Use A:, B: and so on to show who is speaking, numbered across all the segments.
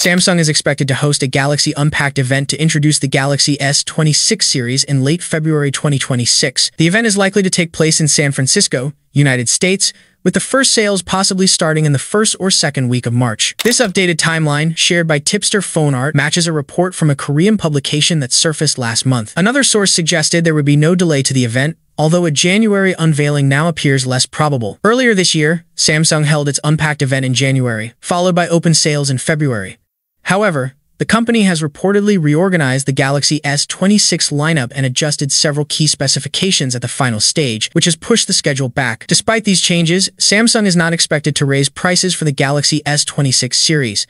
A: Samsung is expected to host a Galaxy Unpacked event to introduce the Galaxy S26 series in late February 2026. The event is likely to take place in San Francisco, United States, with the first sales possibly starting in the first or second week of March. This updated timeline, shared by tipster Phone Art, matches a report from a Korean publication that surfaced last month. Another source suggested there would be no delay to the event, although a January unveiling now appears less probable. Earlier this year, Samsung held its Unpacked event in January, followed by open sales in February. However, the company has reportedly reorganized the Galaxy S26 lineup and adjusted several key specifications at the final stage, which has pushed the schedule back. Despite these changes, Samsung is not expected to raise prices for the Galaxy S26 series.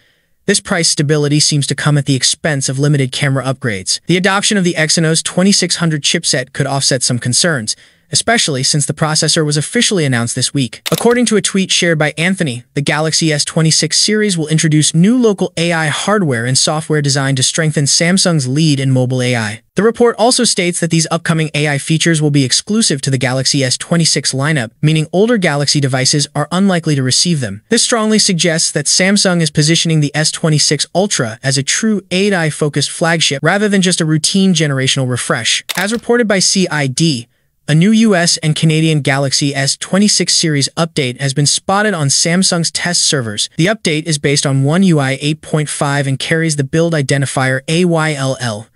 A: This price stability seems to come at the expense of limited camera upgrades. The adoption of the Exynos 2600 chipset could offset some concerns, especially since the processor was officially announced this week. According to a tweet shared by Anthony, the Galaxy S26 series will introduce new local AI hardware and software designed to strengthen Samsung's lead in mobile AI. The report also states that these upcoming AI features will be exclusive to the Galaxy S26 lineup, meaning older Galaxy devices are unlikely to receive them. This strongly suggests that Samsung is positioning the S26 Ultra as a true AI-focused flagship rather than just a routine generational refresh. As reported by CID, a new US and Canadian Galaxy S26 series update has been spotted on Samsung's test servers. The update is based on One UI 8.5 and carries the build identifier AYLL.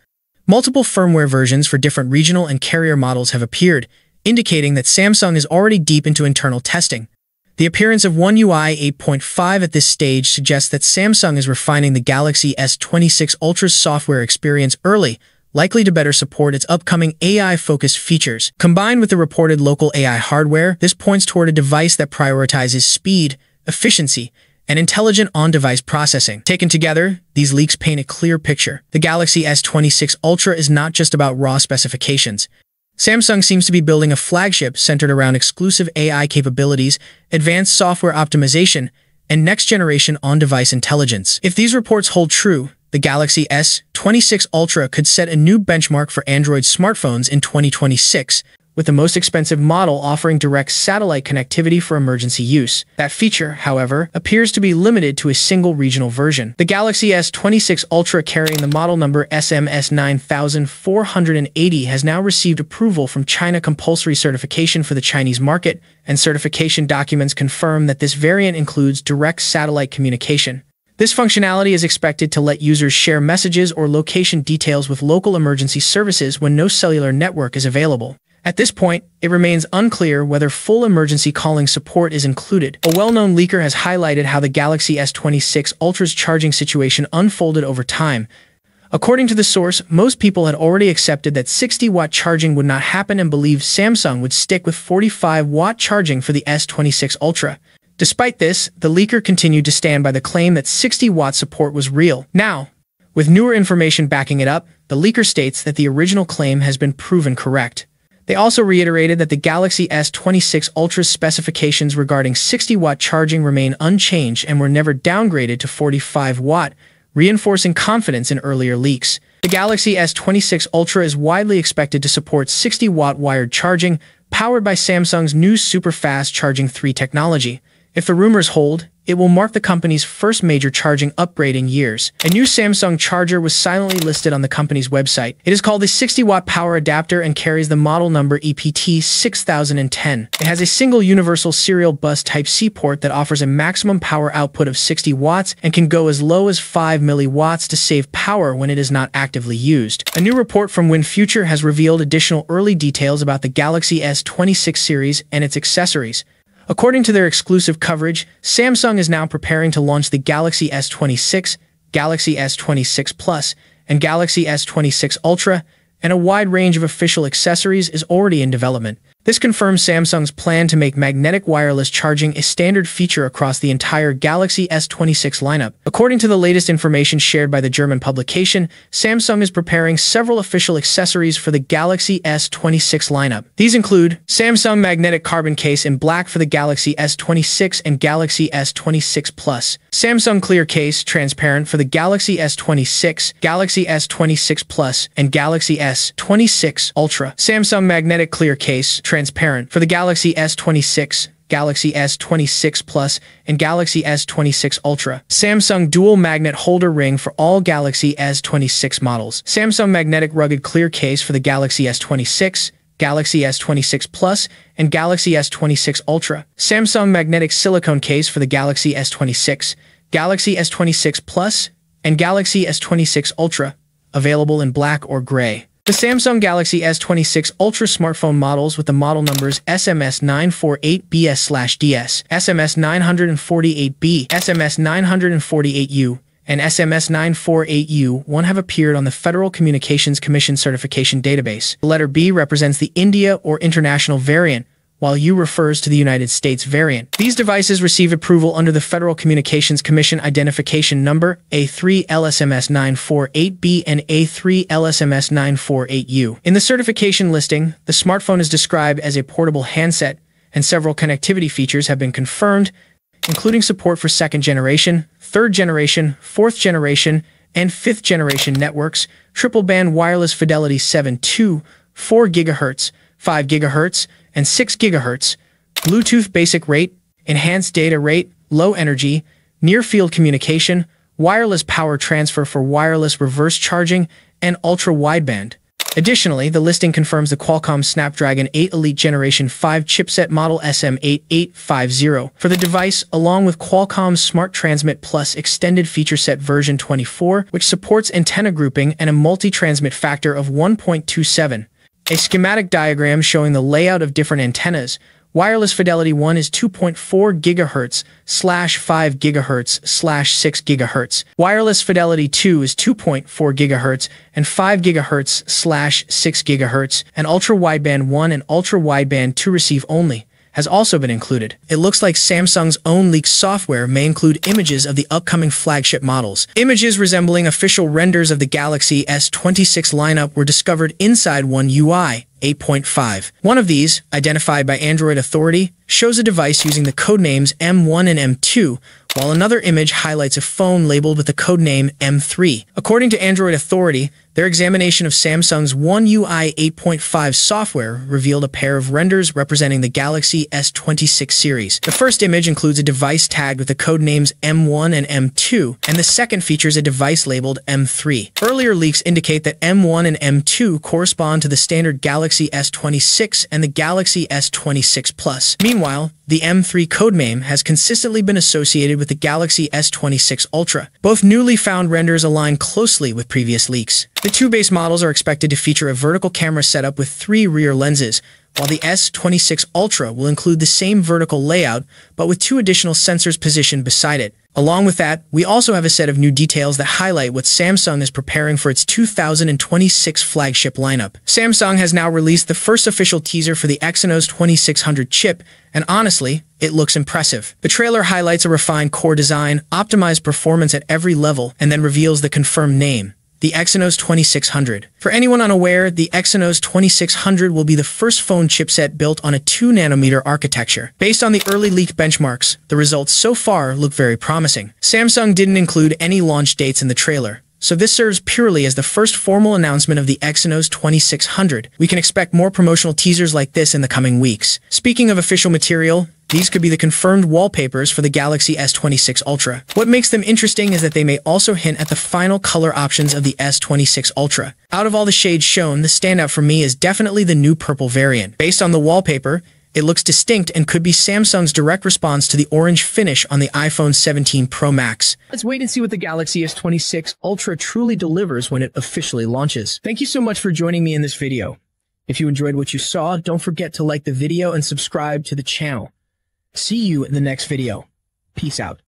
A: Multiple firmware versions for different regional and carrier models have appeared, indicating that Samsung is already deep into internal testing. The appearance of One UI 8.5 at this stage suggests that Samsung is refining the Galaxy S26 Ultra's software experience early, likely to better support its upcoming AI-focused features. Combined with the reported local AI hardware, this points toward a device that prioritizes speed, efficiency, and intelligent on-device processing. Taken together, these leaks paint a clear picture. The Galaxy S26 Ultra is not just about raw specifications. Samsung seems to be building a flagship centered around exclusive AI capabilities, advanced software optimization, and next-generation on-device intelligence. If these reports hold true, the Galaxy S26 Ultra could set a new benchmark for Android smartphones in 2026, with the most expensive model offering direct satellite connectivity for emergency use. That feature, however, appears to be limited to a single regional version. The Galaxy S26 Ultra carrying the model number SMS 9480 has now received approval from China compulsory certification for the Chinese market, and certification documents confirm that this variant includes direct satellite communication. This functionality is expected to let users share messages or location details with local emergency services when no cellular network is available. At this point, it remains unclear whether full emergency calling support is included. A well-known leaker has highlighted how the Galaxy S26 Ultra's charging situation unfolded over time. According to the source, most people had already accepted that 60-watt charging would not happen and believed Samsung would stick with 45-watt charging for the S26 Ultra. Despite this, the leaker continued to stand by the claim that 60-watt support was real. Now, with newer information backing it up, the leaker states that the original claim has been proven correct. They also reiterated that the Galaxy S26 Ultra's specifications regarding 60-watt charging remain unchanged and were never downgraded to 45-watt, reinforcing confidence in earlier leaks. The Galaxy S26 Ultra is widely expected to support 60-watt wired charging, powered by Samsung's new super-fast charging 3 technology. If the rumors hold, it will mark the company's first major charging upgrade in years. A new Samsung charger was silently listed on the company's website. It is called the 60-watt power adapter and carries the model number EPT 6010. It has a single universal serial bus Type-C port that offers a maximum power output of 60 watts and can go as low as 5 milliwatts to save power when it is not actively used. A new report from WinFuture has revealed additional early details about the Galaxy S26 series and its accessories. According to their exclusive coverage, Samsung is now preparing to launch the Galaxy S26, Galaxy S26 Plus, and Galaxy S26 Ultra, and a wide range of official accessories is already in development. This confirms Samsung's plan to make magnetic wireless charging a standard feature across the entire Galaxy S26 lineup. According to the latest information shared by the German publication, Samsung is preparing several official accessories for the Galaxy S26 lineup. These include Samsung magnetic carbon case in black for the Galaxy S26 and Galaxy S26 Plus, Samsung clear case transparent for the Galaxy S26, Galaxy S26 Plus, and Galaxy S26 Ultra, Samsung magnetic clear case transparent for the Galaxy S26, Galaxy S26 Plus, and Galaxy S26 Ultra. Samsung Dual Magnet Holder Ring for all Galaxy S26 models. Samsung Magnetic Rugged Clear Case for the Galaxy S26, Galaxy S26 Plus, and Galaxy S26 Ultra. Samsung Magnetic Silicone Case for the Galaxy S26, Galaxy S26 Plus, and Galaxy S26 Ultra, available in black or gray. The Samsung Galaxy S26 Ultra smartphone models with the model numbers SMS948BS/DS, SMS948B, SMS948U, and SMS948U1 have appeared on the Federal Communications Commission Certification Database. The letter B represents the India or international variant, while U refers to the United States variant. These devices receive approval under the Federal Communications Commission identification number A3 LSMS 948B and A3 LSMS 948U. In the certification listing, the smartphone is described as a portable handset, and several connectivity features have been confirmed, including support for second generation, third generation, fourth generation, and fifth generation networks, triple band wireless fidelity 7.2, 4 GHz, 5 GHz, and 6 GHz, Bluetooth basic rate, enhanced data rate, low energy, near field communication, wireless power transfer for wireless reverse charging, and ultra wideband. Additionally, the listing confirms the Qualcomm Snapdragon 8 Elite Generation 5 chipset model SM8850 for the device, along with Qualcomm's Smart Transmit Plus extended feature set version 24, which supports antenna grouping and a multi-transmit factor of 1.27. A schematic diagram showing the layout of different antennas. Wireless Fidelity 1 is 2.4 GHz slash 5 GHz slash 6 GHz. Wireless Fidelity 2 is 2.4 GHz and 5 GHz slash 6 GHz. And Ultra Wideband 1 and Ultra Wideband 2 receive only has also been included. It looks like Samsung's own leaked software may include images of the upcoming flagship models. Images resembling official renders of the Galaxy S26 lineup were discovered inside One UI 8.5. One of these, identified by Android Authority, shows a device using the codenames M1 and M2, while another image highlights a phone labeled with the codename M3. According to Android Authority, their examination of Samsung's One UI 8.5 software revealed a pair of renders representing the Galaxy S26 series. The first image includes a device tagged with the codenames M1 and M2, and the second features a device labeled M3. Earlier leaks indicate that M1 and M2 correspond to the standard Galaxy S26 and the Galaxy S26 Plus. Meanwhile, the M3 codename has consistently been associated with the Galaxy S26 Ultra. Both newly found renders align closely with previous leaks. The two base models are expected to feature a vertical camera setup with three rear lenses, while the S26 Ultra will include the same vertical layout, but with two additional sensors positioned beside it. Along with that, we also have a set of new details that highlight what Samsung is preparing for its 2026 flagship lineup. Samsung has now released the first official teaser for the Exynos 2600 chip, and honestly, it looks impressive. The trailer highlights a refined core design, optimized performance at every level, and then reveals the confirmed name the Exynos 2600. For anyone unaware, the Exynos 2600 will be the first phone chipset built on a 2nm architecture. Based on the early leaked benchmarks, the results so far look very promising. Samsung didn't include any launch dates in the trailer, so this serves purely as the first formal announcement of the Exynos 2600. We can expect more promotional teasers like this in the coming weeks. Speaking of official material, these could be the confirmed wallpapers for the Galaxy S26 Ultra. What makes them interesting is that they may also hint at the final color options of the S26 Ultra. Out of all the shades shown, the standout for me is definitely the new purple variant. Based on the wallpaper, it looks distinct and could be Samsung's direct response to the orange finish on the iPhone 17 Pro Max. Let's wait and see what the Galaxy S26 Ultra truly delivers when it officially launches. Thank you so much for joining me in this video. If you enjoyed what you saw, don't forget to like the video and subscribe to the channel. See you in the next video. Peace out.